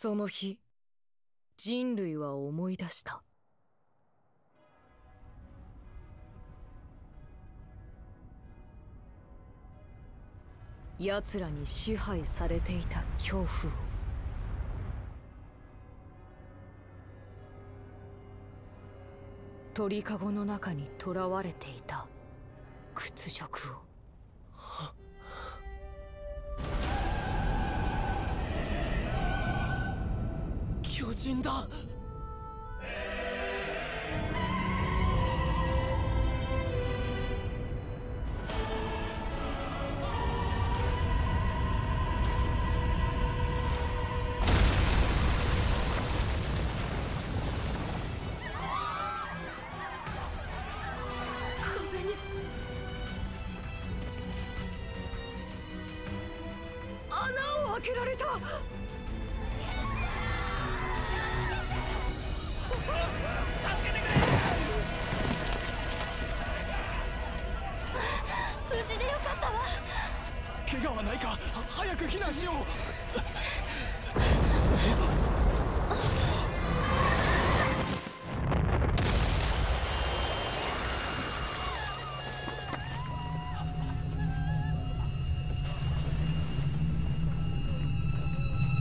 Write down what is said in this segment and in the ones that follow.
その日人類は思い出した。奴らに支配されていた恐怖を。鳥かごの中に囚われていた屈辱を。人だ。穴を開けられた。怪我はないか。早く避難しよう。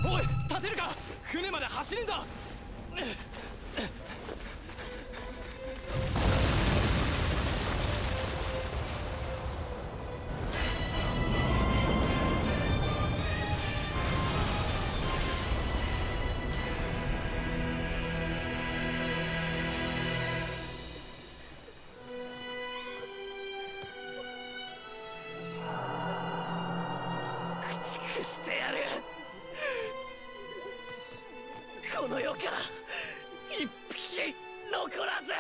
おい立てるか。船まで走るんだ。駆逐してやる。この世から一匹残らず。